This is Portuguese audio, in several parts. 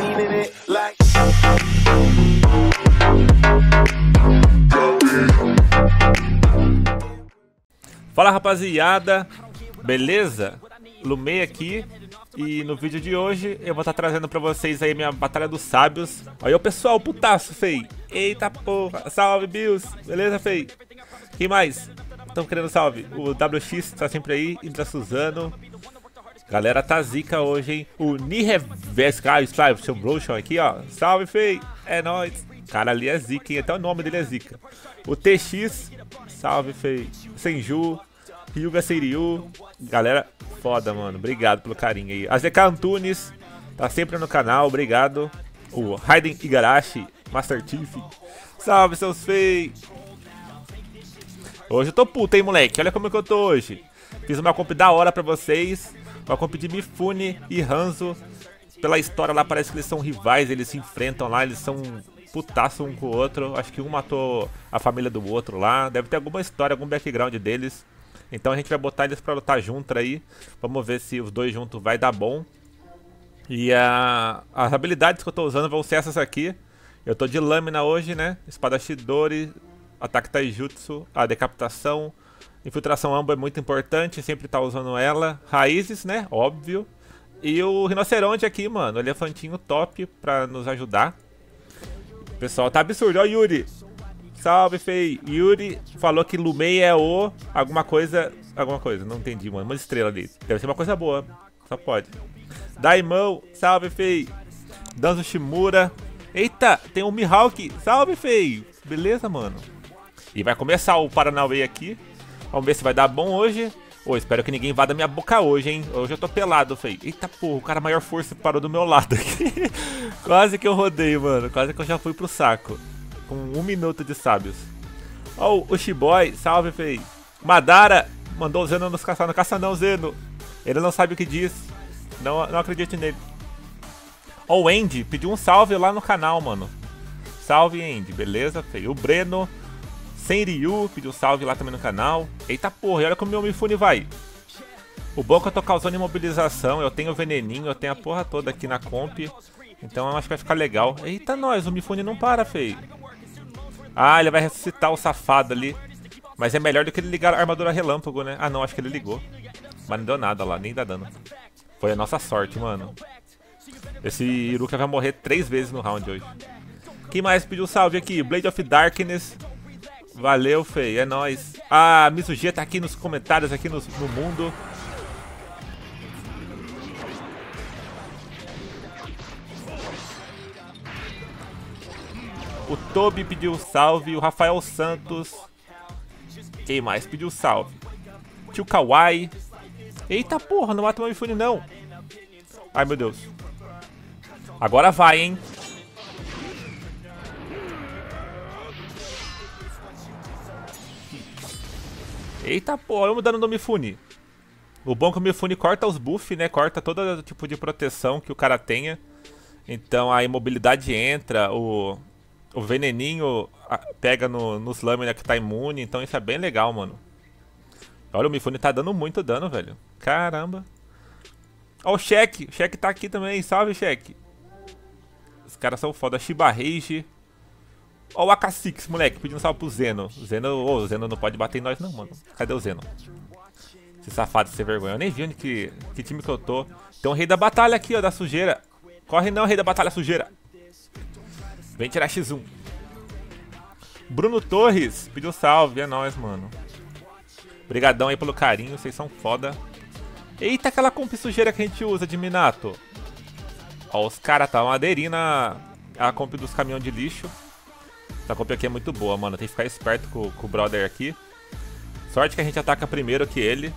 it like. Fala rapaziada, beleza? Lumei aqui e no vídeo de hoje eu vou estar trazendo pra vocês aí minha Batalha dos Sábios Olha o pessoal, putaço, fei Eita porra, salve Bills, beleza fei? Quem mais? Estão querendo salve? O WX tá sempre aí, Indra Suzano Galera tá zica hoje, hein? O Nireveska, seu Brotion aqui, ó Salve fei, é nóis Cara ali é zica, hein? Até o nome dele é zica O TX, salve fei Senju Ryuga Seiryu. Galera, foda, mano. Obrigado pelo carinho aí. AZK Antunes, tá sempre no canal, obrigado. O Raiden Igarashi, Master Chief. Salve, seus feios. Hoje eu tô puto, hein, moleque. Olha como é que eu tô hoje. Fiz uma comp da hora pra vocês. Uma comp de Mifune e Hanzo. Pela história lá, parece que eles são rivais, eles se enfrentam lá, eles são putaço um com o outro. Acho que um matou a família do outro lá. Deve ter alguma história, algum background deles. Então a gente vai botar eles pra lutar junto aí. Vamos ver se os dois juntos vai dar bom. E a, as habilidades que eu tô usando vão ser essas aqui. Eu tô de lâmina hoje, né? Espada Shidori, ataque Taijutsu, a decapitação. Infiltração Ambo é muito importante, sempre tá usando ela. Raízes, né? Óbvio. E o rinoceronte aqui, mano. O elefantinho top pra nos ajudar. O pessoal tá absurdo. Ó, Yuri. Salve, Fei. Yuri falou que Lumei é o... Alguma coisa... Alguma coisa, não entendi, mano. Uma estrela ali. Deve ser uma coisa boa. Só pode. Daimão. Salve, Fei. Danzo Shimura. Eita, tem um Mihawk. Salve, Fei. Beleza, mano. E vai começar o Paranauê aqui. Vamos ver se vai dar bom hoje. Ô, oh, espero que ninguém vá da minha boca hoje, hein? Hoje eu tô pelado, Fei. Eita porra, o cara maior força parou do meu lado aqui. Quase que eu rodei, mano. Quase que eu já fui pro saco com um minuto de sábios. Ó, oh, o Shiboy, salve, fei. Madara mandou o Zeno nos caçar. Não caça não, Zeno. Ele não sabe o que diz. Não, não acredite nele. Ó, oh, o Andy pediu um salve lá no canal, mano. Salve, Andy. Beleza, feio. O Breno, Senryu, pediu salve lá também no canal. Eita porra, e olha como meu Mifune vai. O bom é que eu tô causando imobilização, eu tenho veneninho, eu tenho a porra toda aqui na comp. Então eu acho que vai ficar legal. Eita nós, o Mifune não para, feio. Ah, ele vai ressuscitar o safado ali. Mas é melhor do que ele ligar a armadura relâmpago, né? Ah, não, acho que ele ligou. Mas não deu nada lá, nem dá dano. Foi a nossa sorte, mano. Esse Iruka vai morrer três vezes no round hoje. Quem mais pediu salve aqui? Blade of Darkness. Valeu, Fei, é nóis. Ah, Mizugia tá aqui nos comentários, aqui no, no mundo. O Toby pediu salve, o Rafael Santos. Quem mais pediu salve? Tio Kawai. Eita porra, não mata o iPhone não. Ai meu Deus. Agora vai, hein. Eita porra, eu mudando no Mifune. O bom é que o Mifune corta os buffs, né? Corta todo tipo de proteção que o cara tenha. Então a imobilidade entra, o, o veneninho pega no, nos lâminas que tá imune, então isso é bem legal, mano. Olha, o Mifune tá dando muito dano, velho. Caramba. Ó, o Shek. O Shek tá aqui também. Salve, Shek. Os caras são foda. Shiba Rage. Ó, o AK-6, moleque. Pedindo salve pro Zeno. Zeno, oh, o Zeno não pode bater em nós, não, mano. Cadê o Zeno? Esse safado, sem vergonha. Eu nem vi onde que, que time que eu tô. Tem um rei da batalha aqui, ó, da sujeira. Corre não, rei da batalha sujeira. Vem tirar X1. Bruno Torres pediu salve, é nóis, mano. Obrigadão aí pelo carinho, vocês são foda. Eita, aquela comp sujeira que a gente usa de Minato. Ó, os caras tá aderindo a comp dos caminhões de lixo. Essa comp aqui é muito boa, mano. Tem que ficar esperto com, com o brother aqui. Sorte que a gente ataca primeiro que ele.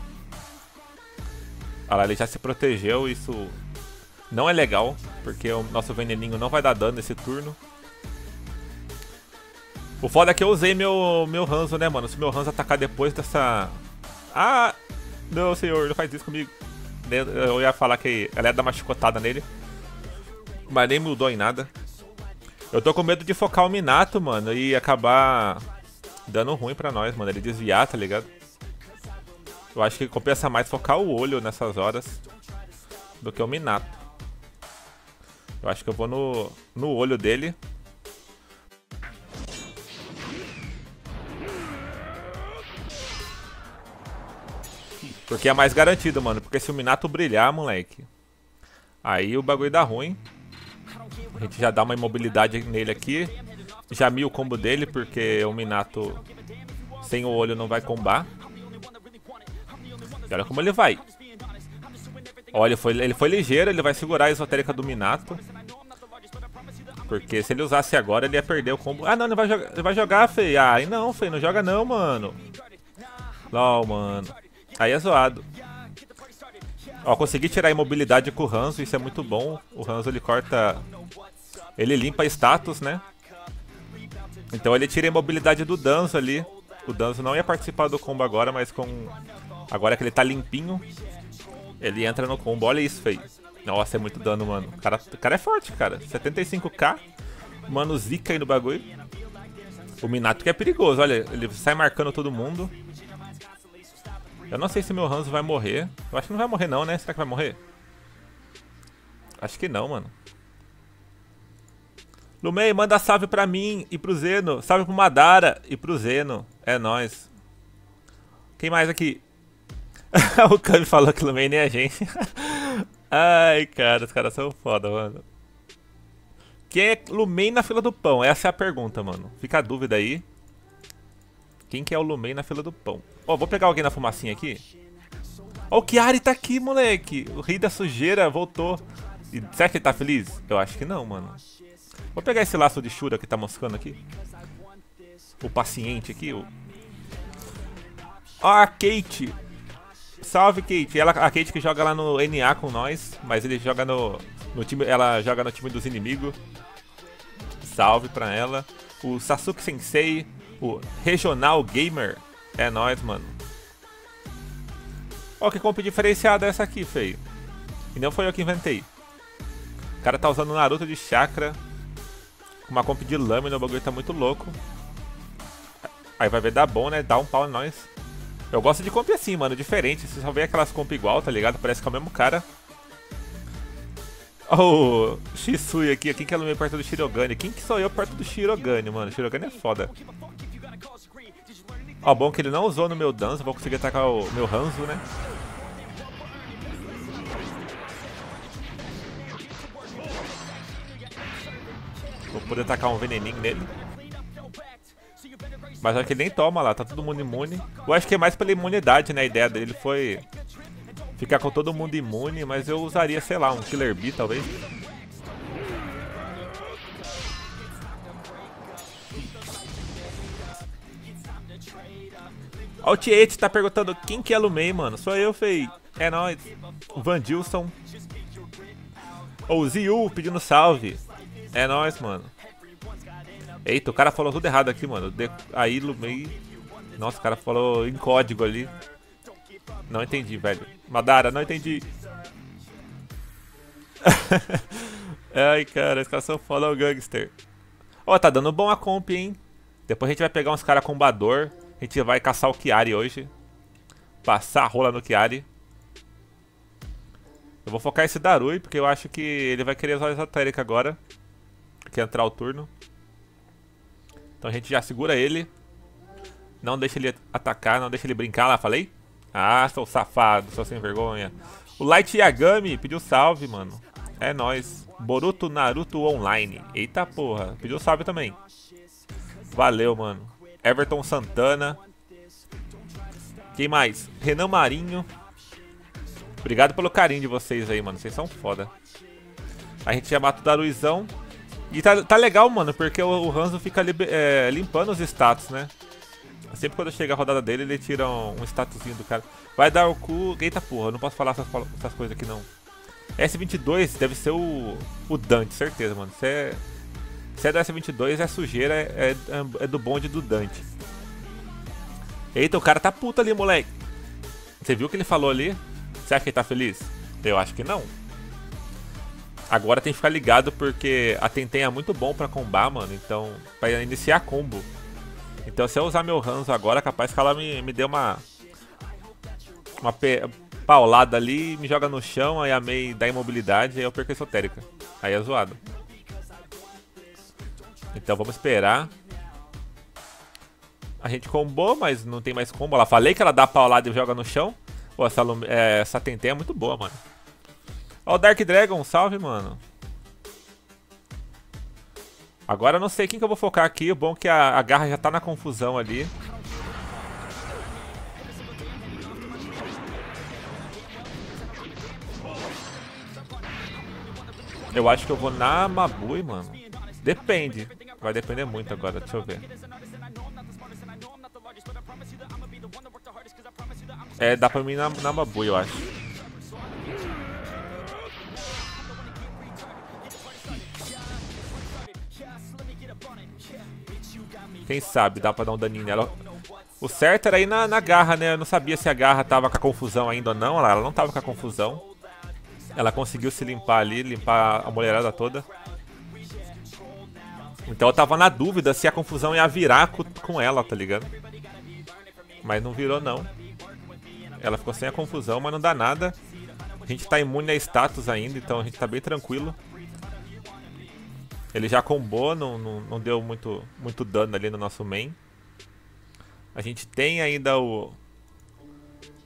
Olha lá, ele já se protegeu, isso não é legal, porque o nosso veneninho não vai dar dano nesse turno. O foda é que eu usei meu, meu Hanzo, né, mano? Se meu Hanzo atacar depois dessa... Ah! Não, senhor, não faz isso comigo. Eu ia falar que ela ia dar uma chicotada nele. Mas nem mudou em nada. Eu tô com medo de focar o Minato, mano, e acabar dando ruim pra nós, mano. Ele desviar, tá ligado? Eu acho que compensa mais focar o olho nessas horas do que o Minato. Eu acho que eu vou no, no olho dele. Porque é mais garantido, mano. Porque se o Minato brilhar, moleque, aí o bagulho dá ruim. A gente já dá uma imobilidade nele aqui. Já mil o combo dele, porque o Minato sem o olho não vai combar. E olha como ele vai. Olha, ele foi, ele foi ligeiro, ele vai segurar a esotérica do Minato. Porque se ele usasse agora, ele ia perder o combo. Ah, não, ele vai jogar, ele vai jogar Fei. Ah, não, Fei, não joga não, mano. LOL, mano. Aí é zoado. Ó, consegui tirar a imobilidade com o Hanzo, isso é muito bom. O Hanzo, ele corta... Ele limpa status, né? Então ele tira a imobilidade do Danzo ali. O Danzo não ia participar do combo agora, mas com... Agora que ele tá limpinho, ele entra no combo. Olha isso, feio. Nossa, é muito dano, mano. O cara, o cara é forte, cara. 75k. Mano, zica aí no bagulho. O Minato que é perigoso, olha. Ele sai marcando todo mundo. Eu não sei se meu Hanzo vai morrer. Eu acho que não vai morrer não, né? Será que vai morrer? Acho que não, mano. Lumei, manda salve pra mim e pro Zeno. Salve pro Madara e pro Zeno. É nóis. Quem mais aqui? o Kami falou que Lumei nem a gente. Ai, cara, os caras são foda, mano. Quem é Lumei na fila do pão? Essa é a pergunta, mano. Fica a dúvida aí. Quem que é o Lumei na fila do pão? Ó, oh, vou pegar alguém na fumacinha aqui. Ó, oh, o Kiari tá aqui, moleque. O rei da sujeira voltou. E será que ele tá feliz? Eu acho que não, mano. Vou pegar esse laço de Shura que tá moscando aqui. O paciente aqui. O... Ó, a Kate. Salve, Kate. Ela, a Kate que joga lá no NA com nós, mas ele joga no, no time, ela joga no time dos inimigos. Salve pra ela. O Sasuke Sensei, o Regional Gamer. É nóis, mano. Ó, que comp diferenciada é essa aqui, feio. E não foi eu que inventei. O cara tá usando Naruto de chakra. Com uma comp de lâmina, o bagulho tá muito louco. Aí vai ver dar bom, né? Dá um pau em nós. Eu gosto de comp assim, mano, diferente. Você só vê aquelas comp igual, tá ligado? Parece que é o mesmo cara. Oh, Shisui aqui, quem que é no meio perto do Shirogane? Quem que sou eu perto do Shirogane, mano? Shirogane é foda. Ó, bom que ele não usou no meu Danzo, vou conseguir atacar o meu Hanzo, né? Vou poder atacar um veneninho nele. Mas acho que ele nem toma lá, tá todo mundo imune. Eu acho que é mais pela imunidade, né? A ideia dele foi ficar com todo mundo imune, mas eu usaria, sei lá, um Killer Bee talvez. Tiete tá perguntando quem que é Lumei, mano. Sou eu, fei. É nóis. Vandilson. Ou o Ziu pedindo salve. É nóis, mano. Eita, o cara falou tudo errado aqui, mano. De... Aí Lumei. Nossa, o cara falou em código ali. Não entendi, velho. Madara, não entendi. Ai, cara, esse cara são foda o gangster. Ó, tá dando bom a comp, hein? Depois a gente vai pegar uns caras combador. A gente vai caçar o Kiari hoje. Passar a rola no Kiari. Eu vou focar esse Darui, porque eu acho que ele vai querer usar a esotérica agora. Que entrar o turno. Então a gente já segura ele. Não deixa ele atacar, não deixa ele brincar lá, falei? Ah, sou safado, sou sem vergonha. O Light Yagami pediu salve, mano. É nóis. Boruto Naruto Online. Eita porra, pediu salve também. Valeu, mano. Everton Santana. Quem mais? Renan Marinho. Obrigado pelo carinho de vocês aí, mano. Vocês são foda. A gente já mata o Daruizão. E tá, tá legal, mano, porque o, o Hanzo fica é, limpando os status, né? Sempre quando chega a rodada dele, ele tira um, um statuszinho do cara. Vai dar o cu... Eita porra, eu não posso falar essas, essas coisas aqui não. S22 deve ser o, o Dante, certeza, mano. Você é se é do S22, é sujeira, é, é, é do bonde do Dante. Eita, o cara tá puto ali, moleque. Você viu o que ele falou ali? Acha que ele tá feliz? Eu acho que não. Agora tem que ficar ligado porque a Tenten é muito bom pra combar, mano. Então, pra iniciar combo. Então se eu usar meu Hanzo agora, capaz que ela me, me dê uma... Uma, paulada ali, me joga no chão, aí a Mei dá imobilidade, aí eu perco a esotérica. Aí é zoado. Então vamos esperar. A gente combou, mas não tem mais combo. Ela falei que ela dá paulada e joga no chão. Pô, essa, é, essa é muito boa, mano. Ó o Dark Dragon, salve, mano. Agora eu não sei quem que eu vou focar aqui. O bom é que a, a garra já tá na confusão ali. Eu acho que eu vou na Mabui, mano. Depende. Vai depender muito agora, deixa eu ver. É, dá pra mim na, na Mabui, eu acho. Quem sabe, dá pra dar um daninho nela. O certo era ir na, na garra, né? Eu não sabia se a garra tava com a confusão ainda ou não. Ela não tava com a confusão. Ela conseguiu se limpar ali, limpar a mulherada toda. Então eu tava na dúvida se a confusão ia virar com, com ela, tá ligado? Mas não virou não. Ela ficou sem a confusão, mas não dá nada. A gente tá imune a status ainda, então a gente tá bem tranquilo. Ele já combou, não, não, não deu muito, muito dano ali no nosso main. A gente tem ainda o,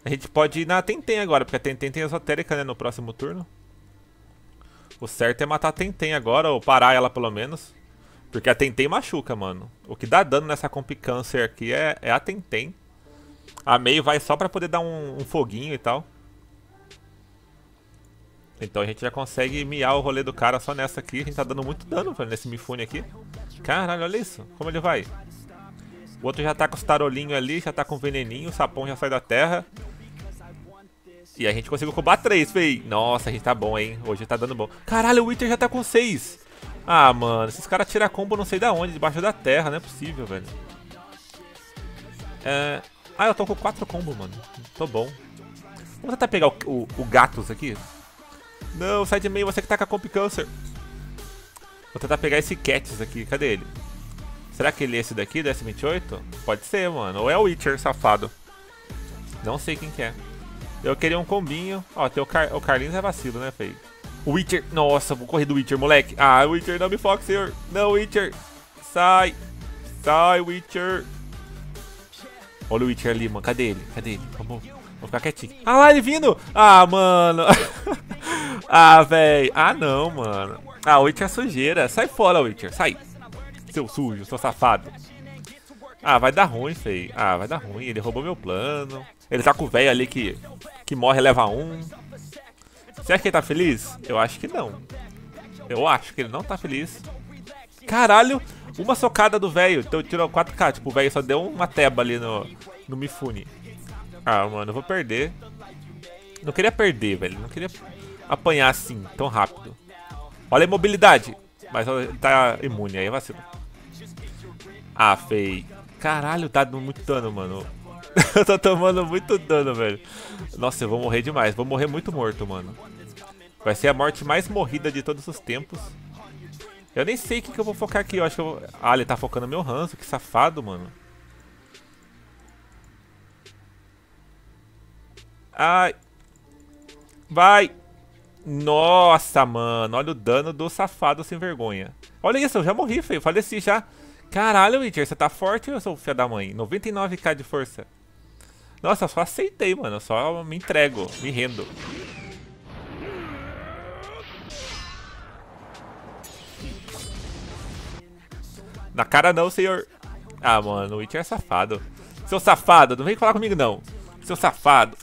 a gente pode ir na Tentem agora, porque a Tentem tem esotérica, né, no próximo turno. O certo é matar a Tentem agora, ou parar ela pelo menos. Porque a Tentem machuca, mano. O que dá dano nessa Comp Câncer aqui é, é a Tentem. A meio vai só pra poder dar um, um, foguinho e tal. Então a gente já consegue miar o rolê do cara só nessa aqui. A gente tá dando muito dano velho, nesse Mifune aqui. Caralho, olha isso. Como ele vai. O outro já tá com os tarolinhos ali, já tá com veneninho. O sapão já sai da terra. E a gente conseguiu roubar 3, fei. Nossa, a gente tá bom, hein? Hoje tá dando bom. Caralho, o Wither já tá com 6. Ah, mano, esses caras tiram combo não sei da onde, debaixo da terra, não é possível, velho. É... Ah, eu tô com 4 combos, mano. Tô bom. Vamos tentar pegar o, o, o Gatos aqui. Não, sai de meio, você que tá com a Comp Cancer. Vou tentar pegar esse Cats aqui, cadê ele? Será que ele é esse daqui, do S28? Pode ser, mano. Ou é o Witcher, safado. Não sei quem que é. Eu queria um combinho. Ó, tem o, Car o Carlinhos é vacilo, né, feio? Witcher. Nossa, vou correr do Witcher, moleque. Ah, Witcher, não me foque, senhor. Não, Witcher. Sai. Sai, Witcher. Olha o Witcher ali, mano. Cadê ele? Cadê ele? Vamos, vamos ficar quietinho. Ah lá, ele vindo. Ah, mano. ah, velho. Ah, não, mano. Ah, Witcher é sujeira. Sai fora, Witcher. Sai. Seu sujo, seu safado. Ah, vai dar ruim, feio. Ah, vai dar ruim. Ele roubou meu plano. Ele tá com o velho ali que, que morre leva um. Será que ele tá feliz? Eu acho que não. Eu acho que ele não tá feliz. Caralho, uma socada do velho. Então tirou 4k. Tipo, o velho só deu uma teba ali no, no Mifune. Ah, mano, eu vou perder. Não queria perder, velho. Não queria apanhar assim, tão rápido. Olha a imobilidade. Mas tá imune, aí vacilo. Ah, feio. Caralho, tá dando muito dano, mano. eu tô tomando muito dano, velho. Nossa, eu vou morrer demais. Vou morrer muito morto, mano. Vai ser a morte mais morrida de todos os tempos. Eu nem sei o que, que eu vou focar aqui. Eu acho que eu vou... Ah, ele tá focando meu ranço. Que safado, mano. Ai. Vai. Nossa, mano. Olha o dano do safado sem vergonha. Olha isso, eu já morri, feio. Faleci já. Caralho, Witcher, você tá forte ou sou filho da mãe? 99k de força. Nossa, eu só aceitei, mano. Eu só me entrego, me rendo. Na cara não, senhor. Ah, mano, o Witcher é safado. Seu safado, não vem falar comigo não. Seu safado.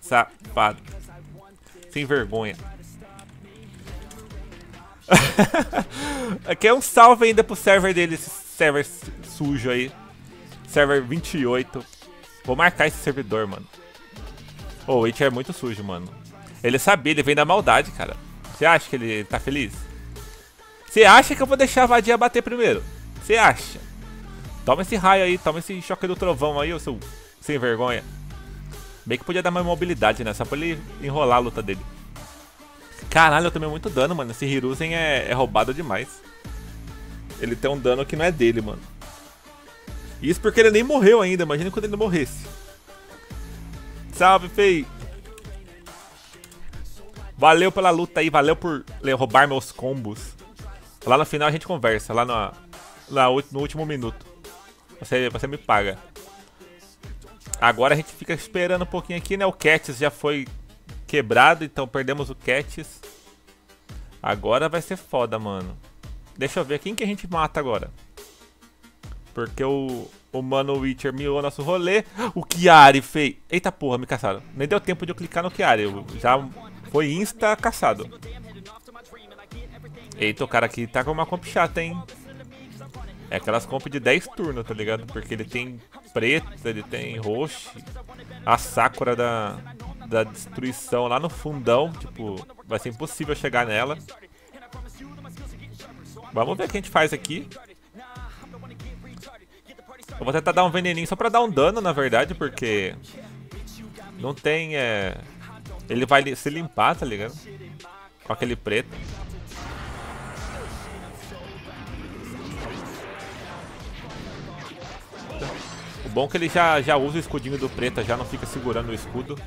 Safado. Sem vergonha. Aqui é um salve ainda pro server dele, esse server sujo aí. Server 28. Vou marcar esse servidor, mano. Oh, o Witcher é muito sujo, mano. Ele sabia, ele vem da maldade, cara. Você acha que ele tá feliz? Você acha que eu vou deixar a vadia bater primeiro? Você acha? Toma esse raio aí, toma esse choque do trovão aí, ô seu sem vergonha. Bem que podia dar mais mobilidade, né? Só pra ele enrolar a luta dele. Caralho, eu tomei muito dano, mano. Esse Hiruzen é, é roubado demais. Ele tem um dano que não é dele, mano. Isso porque ele nem morreu ainda. Imagina quando ele morresse. Salve, fei. Valeu pela luta aí, valeu por roubar meus combos. Lá no final a gente conversa, lá no, lá no último minuto. Você, você me paga. Agora a gente fica esperando um pouquinho aqui, né? O Cats já foi quebrado, então perdemos o Cats. Agora vai ser foda, mano. Deixa eu ver quem que a gente mata agora. Porque o, o Mano Witcher miou nosso rolê. O Chiari fez... Eita porra, me caçaram. Nem deu tempo de eu clicar no Chiari. Eu já foi insta caçado. Eita, o cara aqui tá com uma comp chata, hein? É aquelas comp de 10 turnos, tá ligado? Porque ele tem preta, ele tem roxo. A Sakura da, da destruição lá no fundão. Tipo, vai ser impossível chegar nela. Vamos ver o que a gente faz aqui. Eu vou tentar dar um veneninho só pra dar um dano, na verdade, porque... Não tem, é... Ele vai se limpar, tá ligado? Com aquele preto. Bom que ele já, já usa o escudinho do preto, já não fica segurando o escudo.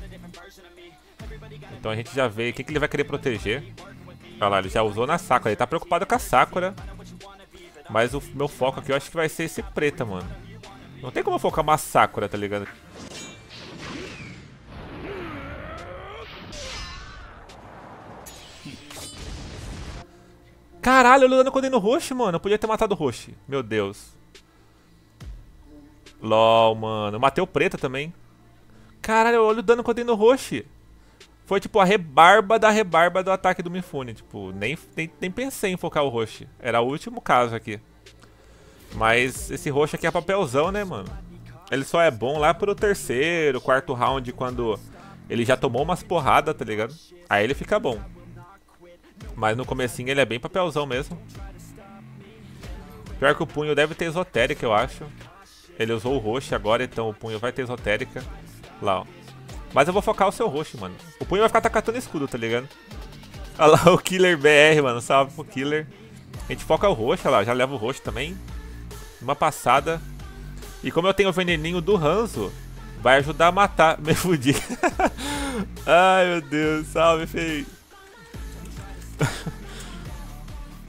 Então a gente já vê o que, que ele vai querer proteger. Olha lá, ele já usou na Sakura. Ele tá preocupado com a Sakura. Mas o meu foco aqui eu acho que vai ser esse preta, mano. Não tem como eu focar uma Sakura, tá ligado? Caralho, eu dando com o roxo, mano. Eu podia ter matado o roxo. Meu Deus. LOL, mano. Eu matei o preta também. Caralho, olha o dano com o roxo. Foi tipo a rebarba da rebarba do ataque do Mifune. Tipo, nem, nem, nem pensei em focar o roxo. Era o último caso aqui. Mas esse roxo aqui é papelzão, né, mano? Ele só é bom lá pro terceiro, quarto round, quando ele já tomou umas porradas, tá ligado? Aí ele fica bom. Mas no comecinho ele é bem papelzão mesmo. Pior que o punho deve ter esotérica, eu acho. Ele usou o roxo agora, então o punho vai ter esotérica. Lá, ó. Mas eu vou focar o seu roxo, mano. O punho vai ficar tacatando escudo, tá ligado? Olha lá o Killer BR, mano. Salve pro Killer. A gente foca o roxo, olha lá. Já leva o roxo também. Uma passada. E como eu tenho o veneninho do Hanzo, vai ajudar a matar. Me fudi. Ai, meu Deus. Salve, feio.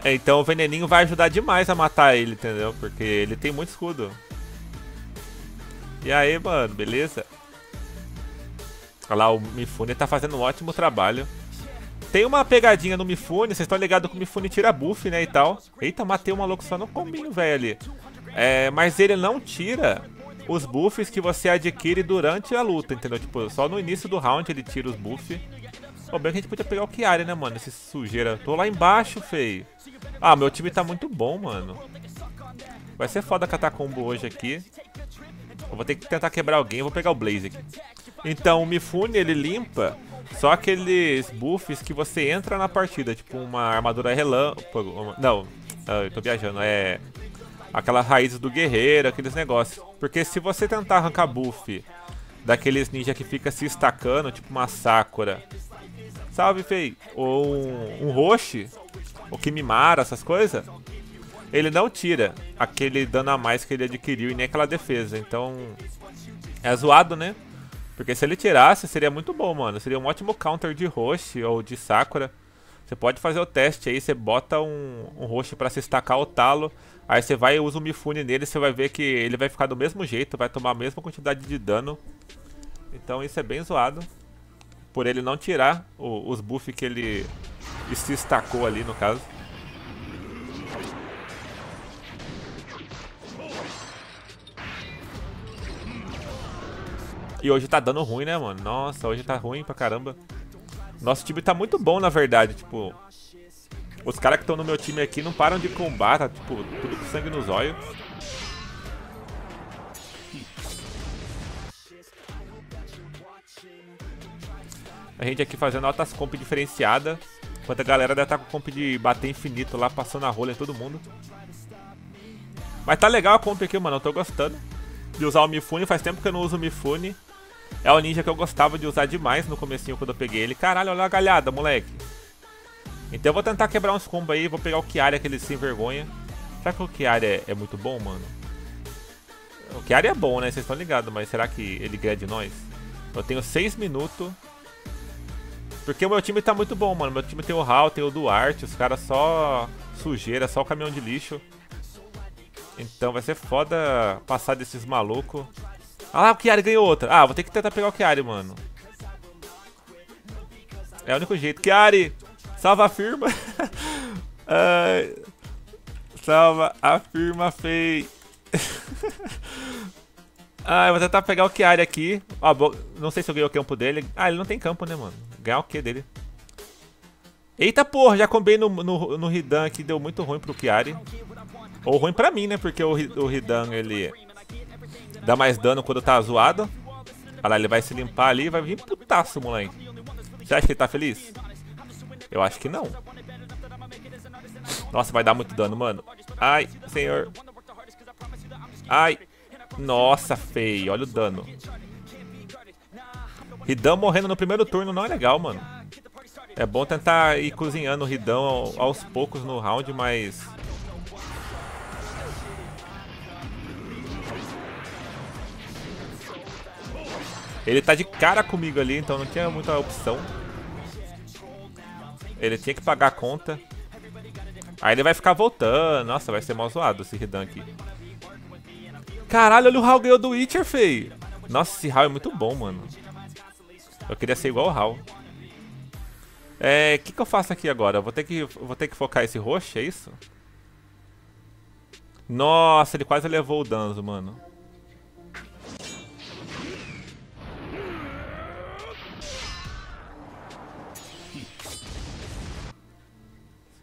É, então o veneninho vai ajudar demais a matar ele, entendeu? Porque ele tem muito escudo. E aí, mano, beleza? Olha lá, o Mifune tá fazendo um ótimo trabalho. Tem uma pegadinha no Mifune, vocês estão ligados que o Mifune tira buff, né, e tal. Eita, matei o maluco só no combinho, velho, ali. É, mas ele não tira os buffs que você adquire durante a luta, entendeu? Tipo, só no início do round ele tira os buffs. Pô, bem que a gente podia pegar o Chiari, né, mano? Esse sujeira. Tô lá embaixo, feio. Ah, meu time tá muito bom, mano. Vai ser foda catar combo hoje aqui. Eu vou ter que tentar quebrar alguém. Vou pegar o Blaze aqui. Então, o Mifune, ele limpa só aqueles buffs que você entra na partida. Tipo, uma armadura relâmpago. Não, ah, eu tô viajando. É aquelas raízes do guerreiro, aqueles negócios. Porque se você tentar arrancar buff daqueles ninja que fica se estacando, tipo uma Sakura. Salve, Fei! Ou um, um Roshi, ou Kimimara, essas coisas. Ele não tira aquele dano a mais que ele adquiriu e nem aquela defesa. Então, é zoado, né? Porque se ele tirasse, seria muito bom, mano. Seria um ótimo counter de Roshi ou de Sakura. Você pode fazer o teste aí, você bota um, um Roshi pra se estacar o talo. Aí você vai e usa o Mifune nele, você vai ver que ele vai ficar do mesmo jeito, vai tomar a mesma quantidade de dano. Então isso é bem zoado. Por ele não tirar o, os buffs que ele se estacou ali, no caso. E hoje tá dando ruim, né, mano? Nossa, hoje tá ruim pra caramba. Nosso time tá muito bom, na verdade, tipo... Os caras que estão no meu time aqui não param de combater, tá, tipo, tudo com sangue nos olhos. A gente aqui fazendo altas comp diferenciada. Enquanto a galera deve estar tá com comp de bater infinito lá, passando a rola em todo mundo. Mas tá legal a comp aqui, mano. Eu tô gostando de usar o Mifune. Faz tempo que eu não uso o Mifune. É o ninja que eu gostava de usar demais no comecinho quando eu peguei ele. Caralho, olha a galhada, moleque. Então eu vou tentar quebrar uns combos aí, vou pegar o Chiari, aquele sem vergonha. Será que o Chiari é, é muito bom, mano? O Chiari é bom, né? Vocês estão ligados, mas será que ele ganha de nós? Eu tenho 6 minutos. Porque o meu time tá muito bom, mano. Meu time tem o Hal, tem o Duarte, os caras só sujeira, só o caminhão de lixo. Então vai ser foda passar desses malucos. Ah lá, o Chiari ganhou outra. Ah, vou ter que tentar pegar o Chiari, mano. É o único jeito. Chiari, salva a firma. salva a firma, fei. ah, eu vou tentar pegar o Chiari aqui. Ah, não sei se eu ganhei o campo dele. Ah, ele não tem campo, né, mano? Ganhar o que dele? Eita porra, já combei no, no, no Hidan aqui, deu muito ruim pro Chiari. Ou ruim pra mim, né? Porque o, o Hidan, ele dá mais dano quando tá zoado. Olha lá, ele vai se limpar ali e vai vir putaço, moleque. Você acha que ele tá feliz? Eu acho que não. Nossa, vai dar muito dano, mano. Ai, senhor. Ai. Nossa, feio. Olha o dano. Ridão morrendo no primeiro turno não é legal, mano. É bom tentar ir cozinhando o Ridão aos poucos no round, mas Ele tá de cara comigo ali, então não tinha muita opção. Ele tinha que pagar a conta. Aí ele vai ficar voltando. Nossa, vai ser mal zoado esse Ridan aqui. Caralho, olha o Hal ganhou do Witcher, feio. Nossa, esse Hal é muito bom, mano. Eu queria ser igual o Hal. É, o que, que eu faço aqui agora? Vou ter que, vou ter que focar esse roxo, é isso? Nossa, ele quase levou o Danzo, mano.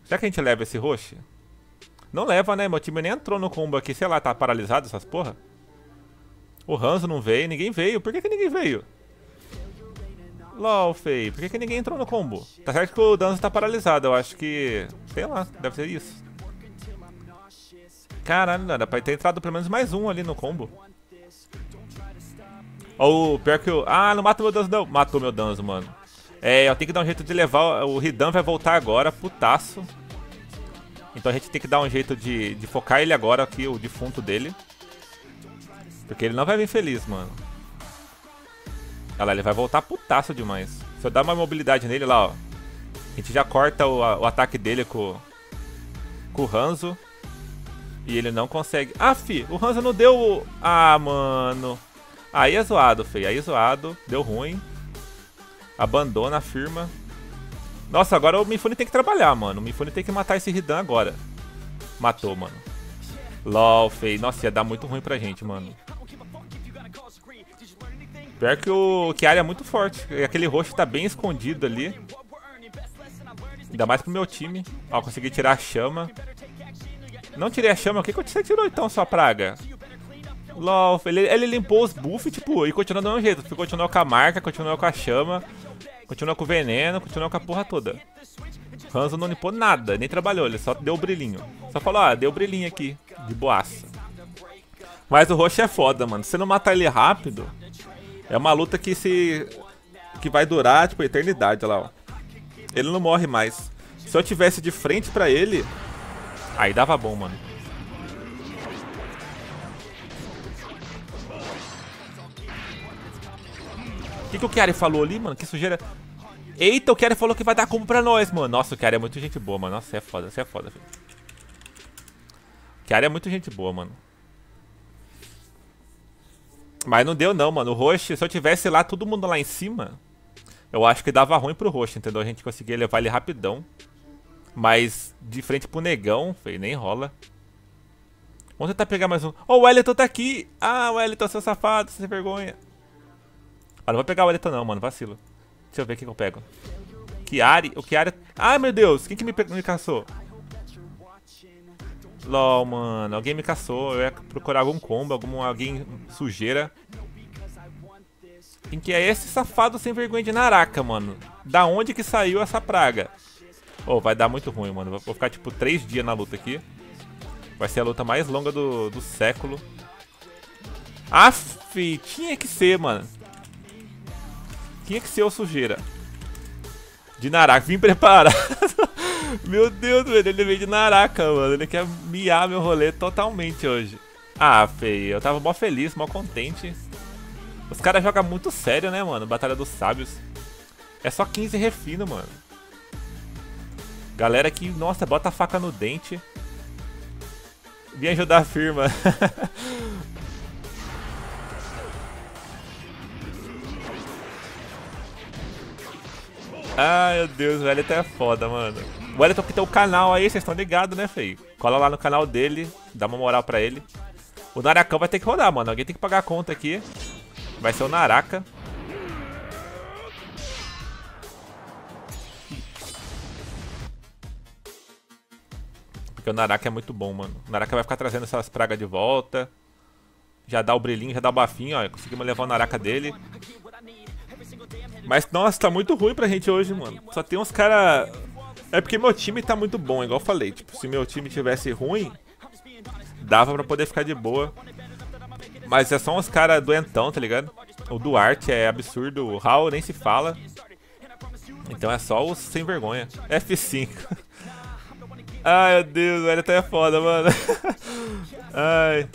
Será que a gente leva esse roxo? Não leva, né? Meu time nem entrou no combo aqui. Sei lá, tá paralisado essas porra? O Hanzo não veio, ninguém veio. Por que, que ninguém veio? LOL, feio. Por que, que ninguém entrou no combo? Tá certo que o Danzo tá paralisado. Eu acho que... Sei lá, deve ser isso. Caralho, era pra ter entrado pelo menos mais um ali no combo. Ou oh, pior que eu... Ah, não mata meu Danzo não. Matou meu Danzo, mano. É, eu tenho que dar um jeito de levar... O Ridan vai voltar agora, putaço. Então a gente tem que dar um jeito de, de focar ele agora aqui, o defunto dele. Porque ele não vai vir feliz, mano. Olha lá, ele vai voltar putaço demais. Se eu dar uma mobilidade nele lá, ó. A gente já corta o, o ataque dele com, com o Hanzo. E ele não consegue... Ah, fi, o Hanzo não deu... Ah, mano. Aí é zoado, feio. Aí é zoado. Deu ruim. Abandona a firma. Nossa, agora o Mifune tem que trabalhar, mano. O Mifune tem que matar esse Ridan agora. Matou, mano. LOL, feio. Nossa, ia dar muito ruim pra gente, mano. Pior que o Kiari é muito forte. Aquele roxo tá bem escondido ali. Ainda mais pro meu time. Ó, consegui tirar a chama. Não tirei a chama. O que, que você tirou então, sua praga? LOL, ele, ele limpou os buffs, tipo, e continuou do mesmo jeito. Continuou com a marca, continuou com a chama. Continua com o veneno, continua com a porra toda. Hanzo não limpou nada, nem trabalhou, ele só deu o brilhinho. Só falou, ah, deu o brilhinho aqui, de boaça. Mas o roxo é foda, mano. Se não matar ele rápido, é uma luta que se. que vai durar, tipo, eternidade, olha lá, ó. Ele não morre mais. Se eu tivesse de frente pra ele, aí dava bom, mano. O que, que o Chiari falou ali, mano? Que sujeira. Eita, o Chiari falou que vai dar combo pra nós, mano. Nossa, o Chiari é muito gente boa, mano. Nossa, você é foda, você é foda, filho. O Chiari é muito gente boa, mano. Mas não deu não, mano. O Roche, se eu tivesse lá, todo mundo lá em cima, eu acho que dava ruim pro Roche, entendeu? A gente conseguia levar ele rapidão. Mas de frente pro negão, feio, nem rola. Vamos tentar pegar mais um. Oh, o Wellington tá aqui! Ah, o Wellington, seu safado, sem vergonha. Ah, não vou pegar o Eleta não, mano. Vacilo. Deixa eu ver o que eu pego. Kiari. O Kiari... Ai, meu Deus. Quem que me, me caçou? LOL, mano. Alguém me caçou. Eu ia procurar algum combo, algum, alguém sujeira. Quem que é esse safado sem vergonha de Naraka, mano? Da onde que saiu essa praga? Oh, vai dar muito ruim, mano. Vou ficar, tipo, três dias na luta aqui. Vai ser a luta mais longa do, do século. Aff, tinha que ser, mano. Tinha que ser o sujeira. De Naraka, vim preparado. meu Deus, velho, ele veio de Naraka, mano. Ele quer miar meu rolê totalmente hoje. Ah, feio, eu tava mó feliz, mó contente. Os caras jogam muito sério, né, mano? Batalha dos Sábios. É só 15 refino, mano. Galera que, nossa, bota a faca no dente. Vem ajudar a firma. Ai, meu Deus, o Wellington é foda, mano. O Wellington que tem o canal aí, vocês estão ligados, né, feio? Cola lá no canal dele, dá uma moral pra ele. O Naracão vai ter que rodar, mano. Alguém tem que pagar a conta aqui. Vai ser o Naraka. Porque o Naraka é muito bom, mano. O Naraka vai ficar trazendo essas pragas de volta. Já dá o brilhinho, já dá o bafinho, ó. Conseguimos levar o Naraka dele. Mas, nossa, tá muito ruim pra gente hoje, mano. Só tem uns cara... É porque meu time tá muito bom, igual eu falei. Tipo, se meu time tivesse ruim, dava pra poder ficar de boa. Mas é só uns caras doentão, tá ligado? O Duarte é absurdo, o Raul nem se fala. Então é só os sem vergonha. F5. Ai, meu Deus, ele até é foda, mano. Ai.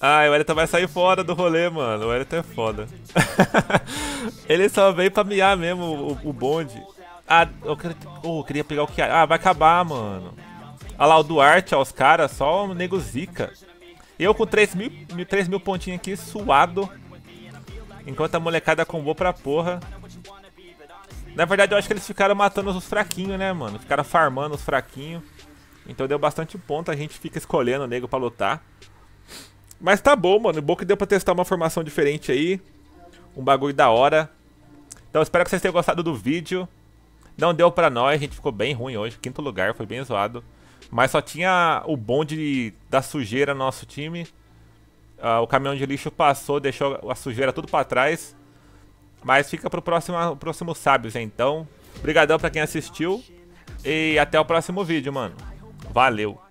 Ai, o Elton vai sair fora do rolê, mano. O Elton é foda. ele só veio pra miar mesmo o, o bonde. Ah, eu, queria, oh, eu queria pegar o que. Ah, vai acabar, mano. Olha lá o Duarte, ó, os caras, só o nego zica. Eu com 3 mil, 3 mil pontinhos aqui, suado. Enquanto a molecada combou pra porra. Na verdade, eu acho que eles ficaram matando os fraquinhos, né, mano? Ficaram farmando os fraquinhos. Então deu bastante ponto, a gente fica escolhendo o nego pra lutar. Mas tá bom, mano. Bom que deu pra testar uma formação diferente aí. Um bagulho da hora. Então espero que vocês tenham gostado do vídeo. Não deu pra nós, a gente ficou bem ruim hoje. Quinto lugar, foi bem zoado. Mas só tinha o bonde da sujeira no nosso time. Uh, o caminhão de lixo passou, deixou a sujeira tudo pra trás. Mas fica pro próximo, próximo Sábios, então. Obrigadão pra quem assistiu. E até o próximo vídeo, mano. Valeu.